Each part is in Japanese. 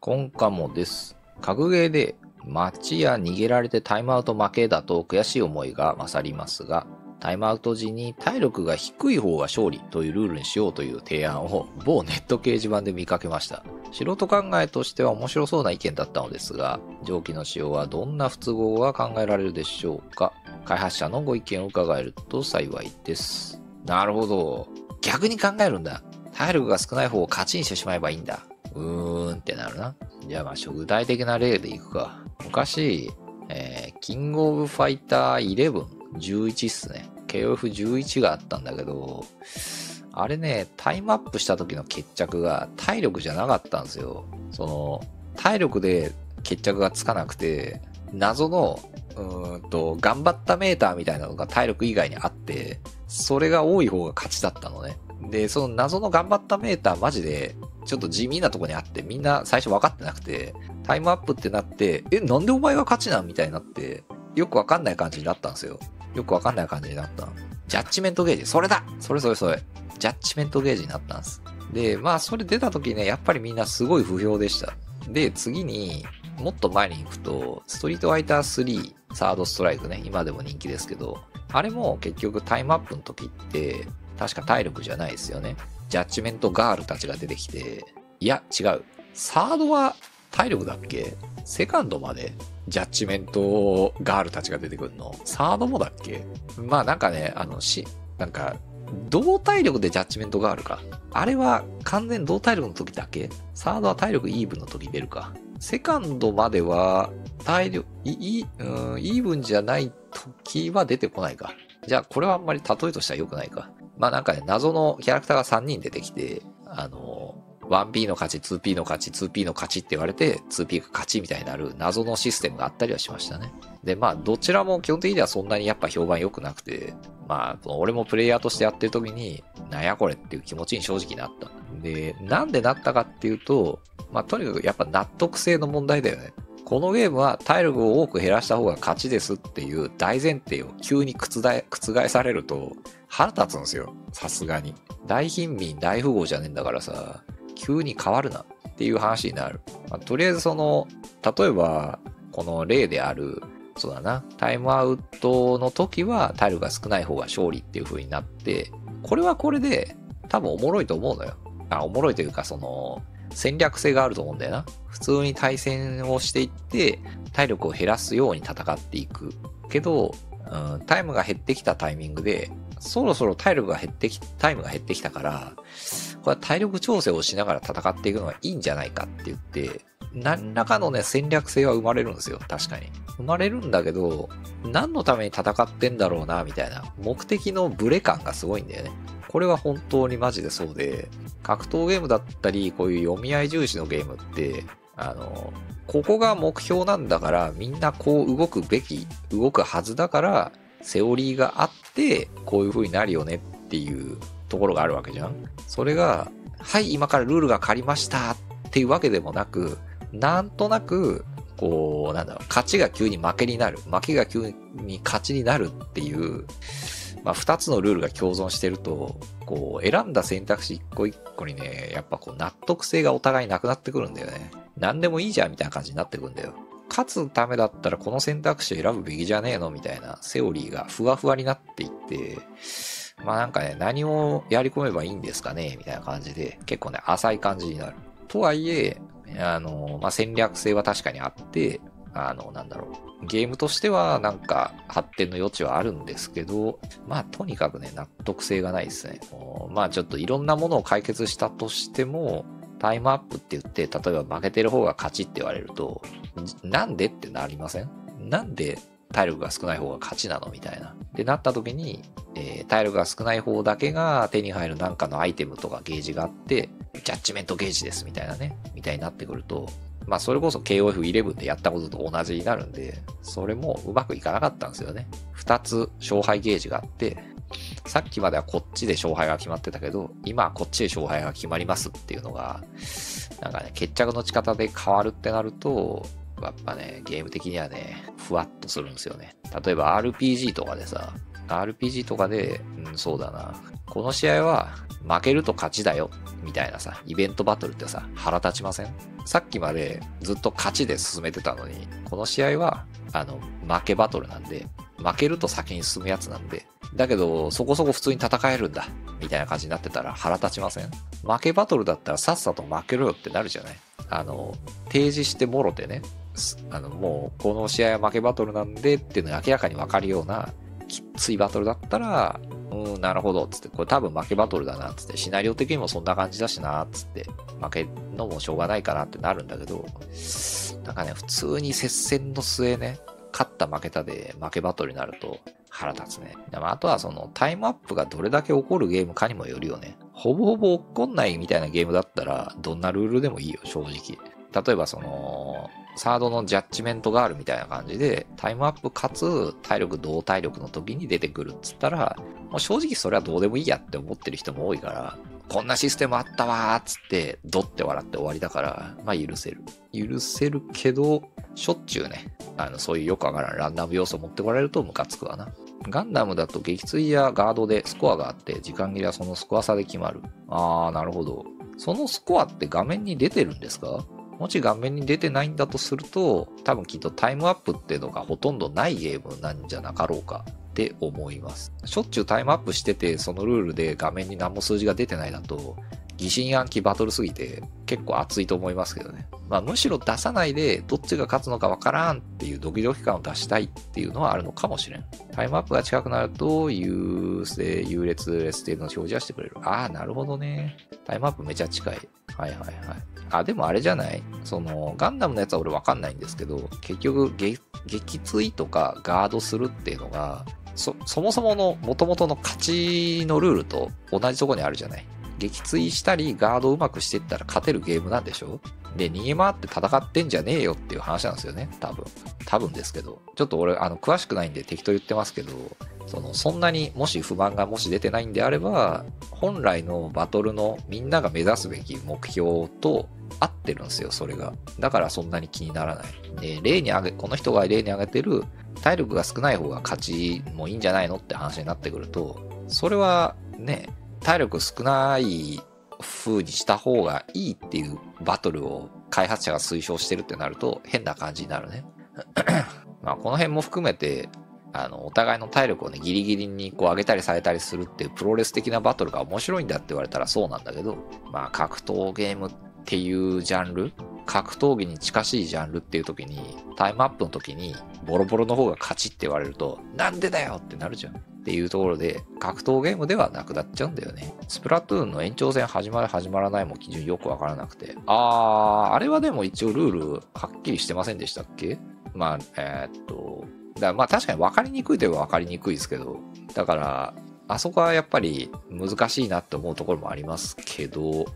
今回もです。格ゲーで街や逃げられてタイムアウト負けだと悔しい思いが勝りますが、タイムアウト時に体力が低い方が勝利というルールにしようという提案を某ネット掲示板で見かけました。素人考えとしては面白そうな意見だったのですが、蒸気の使用はどんな不都合が考えられるでしょうか開発者のご意見を伺えると幸いです。なるほど。逆に考えるんだ。体力が少ない方を勝ちにしてしまえばいいんだ。うーんってなるな。じゃあまあ、具体的な例でいくか。昔、えー、キングオブファイター11、11っすね。KOF11 があったんだけど、あれね、タイムアップした時の決着が体力じゃなかったんですよ。その、体力で決着がつかなくて、謎の、うんと、頑張ったメーターみたいなのが体力以外にあって、それが多い方が勝ちだったのね。で、その謎の頑張ったメーターマジで、ちょっと地味なとこにあって、みんな最初分かってなくて、タイムアップってなって、え、なんでお前が勝ちなんみたいになって、よくわかんない感じになったんですよ。よくわかんない感じになった。ジャッジメントゲージ、それだそれそれそれ。ジャッジメントゲージになったんです。で、まあ、それ出た時ね、やっぱりみんなすごい不評でした。で、次に、もっと前に行くと、ストリートファイター3、サードストライクね、今でも人気ですけど、あれも結局タイムアップの時って、確か体力じゃないですよね。ジャッジメントガールたちが出てきて、いや、違う。サードは体力だっけ？セカンドまでジャッジメントガールたちが出てくるのサードもだっけ？まあなんかね、あの、し、なんか、同体力でジャッジメントガールか。あれは完全同体力の時だけ？サードは体力イーブンの時出るか。セカンドまでは体力、い、い、うん、イーブンじゃない時は出てこないか。じゃあこれはあんまり例えとしては良くないか。まあなんかね、謎のキャラクターが3人出てきて、あの、1P の勝ち、2P の勝ち、2P の勝ちって言われて、2P が勝ちみたいになる謎のシステムがあったりはしましたね。で、まあ、どちらも基本的にはそんなにやっぱ評判良くなくて、まあ、俺もプレイヤーとしてやってる時に、なんやこれっていう気持ちに正直なった。で、なんでなったかっていうと、まあ、とにかくやっぱ納得性の問題だよね。このゲームは体力を多く減らした方が勝ちですっていう大前提を急に覆覆されると腹立つんですよ。さすがに。大貧民大富豪じゃねえんだからさ、急に変わるなっていう話になる。まあ、とりあえずその、例えば、この例である、そうだな、タイムアウトの時は体力が少ない方が勝利っていう風になって、これはこれで多分おもろいと思うのよ。あ、おもろいというかその、戦略性があると思うんだよな。普通に対戦をしていって、体力を減らすように戦っていく。けど、うん、タイムが減ってきたタイミングで、そろそろ体力が減ってき、タイムが減ってきたから、これは体力調整をしながら戦っていくのがいいんじゃないかって言って、何らかのね、戦略性は生まれるんですよ。確かに。生まれるんだけど、何のために戦ってんだろうな、みたいな。目的のブレ感がすごいんだよね。これは本当にマジでそうで、格闘ゲームだったり、こういう読み合い重視のゲームって、あの、ここが目標なんだから、みんなこう動くべき、動くはずだから、セオリーがあって、こういう風になるよねっていうところがあるわけじゃん。それが、はい、今からルールが変わりましたっていうわけでもなく、なんとなく、こう、なんだろう、勝ちが急に負けになる、負けが急に勝ちになるっていう、まあ、二つのルールが共存してると、こう、選んだ選択肢一個一個にね、やっぱこう、納得性がお互いなくなってくるんだよね。何でもいいじゃんみたいな感じになってくんだよ。勝つためだったらこの選択肢を選ぶべきじゃねえのみたいなセオリーがふわふわになっていって、まあなんかね、何をやり込めばいいんですかねみたいな感じで、結構ね、浅い感じになる。とはいえ、あの、まあ戦略性は確かにあって、あの、なんだろう。ゲームとしてはなんか発展の余地はあるんですけど、まあとにかくね、納得性がないですね。まあちょっといろんなものを解決したとしても、タイムアップって言って、例えば負けてる方が勝ちって言われると、なんでってなりません？なんで体力が少ない方が勝ちなの？みたいな。で、なった時に、えー、体力が少ない方だけが手に入るなんかのアイテムとかゲージがあって、ジャッジメントゲージですみたいなね、みたいになってくると、まあそれこそ KOF11 でやったことと同じになるんで、それもうまくいかなかったんですよね。二つ勝敗ゲージがあって、さっきまではこっちで勝敗が決まってたけど、今はこっちで勝敗が決まりますっていうのが、なんかね、決着の仕方で変わるってなると、やっぱね、ゲーム的にはね、ふわっとするんですよね。例えば RPG とかでさ、RPG とかで、うん、そうだな。この試合は負けると勝ちだよ、みたいなさ、イベントバトルってさ、腹立ちません？さっきまでずっと勝ちで進めてたのに、この試合は、あの、負けバトルなんで、負けると先に進むやつなんで、だけど、そこそこ普通に戦えるんだ、みたいな感じになってたら腹立ちません？負けバトルだったらさっさと負けろよってなるじゃない？あの、提示してもろてね、あの、もう、この試合は負けバトルなんでっていうのが明らかにわかるような、きっついバトルだったら、うん、なるほど、つって、これ多分負けバトルだな、つって、シナリオ的にもそんな感じだしな、つって、負けのもしょうがないかなってなるんだけど、なんかね、普通に接戦の末ね、勝った負けたで負けバトルになると腹立つね。でもあとはそのタイムアップがどれだけ起こるゲームかにもよるよね。ほぼほぼ起こんないみたいなゲームだったらどんなルールでもいいよ、正直。例えばその、サードのジャッジメントガールみたいな感じで、タイムアップかつ体力同体力の時に出てくるっつったら、もう正直それはどうでもいいやって思ってる人も多いから、こんなシステムあったわーっつって、ドって笑って終わりだから、まあ許せる。許せるけど、しょっちゅうね、あの、そういうよくわからんランダム要素を持ってこられるとムカつくわな。ガンダムだと撃墜やガードでスコアがあって、時間切れはそのスコア差で決まる。あー、なるほど。そのスコアって画面に出てるんですか？もし画面に出てないんだとすると、多分きっとタイムアップっていうのがほとんどないゲームなんじゃなかろうかって思います。しょっちゅうタイムアップしてて、そのルールで画面に何も数字が出てないだと、疑心暗鬼バトルすぎて結構熱いと思いますけどね。まあむしろ出さないでどっちが勝つのかわからんっていうドキドキ感を出したいっていうのはあるのかもしれん。タイムアップが近くなると優勢、優劣、レステルの表示はしてくれる。ああ、なるほどね。タイムアップめちゃ近い。はいはいはい。あ、でもあれじゃない？その、ガンダムのやつは俺わかんないんですけど、結局、撃墜とかガードするっていうのが、そ、そもそもの元々の勝ちのルールと同じとこにあるじゃない？撃墜したりガードをうまくしていったら勝てるゲームなんでしょ？で、逃げ回って戦ってんじゃねえよっていう話なんですよね。多分。多分ですけど。ちょっと俺、あの、詳しくないんで適当言ってますけど、その、そんなにもし不満がもし出てないんであれば、本来のバトルのみんなが目指すべき目標と合ってるんですよ、それが。だからそんなに気にならない。で、例に挙げ、この人が例に挙げてる、体力が少ない方が勝ちもいいんじゃないのって話になってくると、それはね、体力少ない風にした方がいいっていうバトルを開発者が推奨してるってなると変な感じになるね。まあこの辺も含めて、あの、お互いの体力をね、ギリギリにこう上げたり下げたりするっていうプロレス的なバトルが面白いんだって言われたらそうなんだけど、まあ格闘ゲームっていうジャンル、格闘技に近しいジャンルっていう時に、タイムアップの時にボロボロの方が勝ちって言われると、なんでだよってなるじゃん。っていうところで、格闘ゲームではなくなっちゃうんだよね。スプラトゥーンの延長戦始まる始まらないも基準よくわからなくて。あー、あれはでも一応ルールはっきりしてませんでしたっけ？まあ、えー、っと、だまあ確かに分かりにくいといえば分かりにくいですけど、だから、あそこはやっぱり難しいなって思うところもありますけど、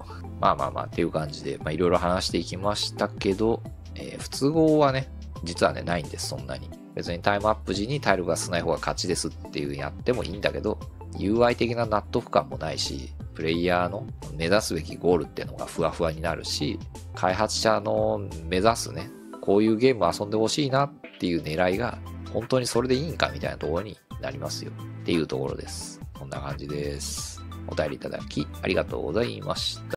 まあまあまあっていう感じで、まあいろいろ話していきましたけど、えー、不都合はね、実はね、ないんです、そんなに。別にタイムアップ時に体力が少ない方が勝ちですっていうやってもいいんだけど、UI 的な納得感もないし、プレイヤーの目指すべきゴールっていうのがふわふわになるし、開発者の目指すね、こういうゲーム遊んでほしいなっていう狙いが、本当にそれでいいんかみたいなところになりますよっていうところです。こんな感じです。お便りいただきありがとうございました。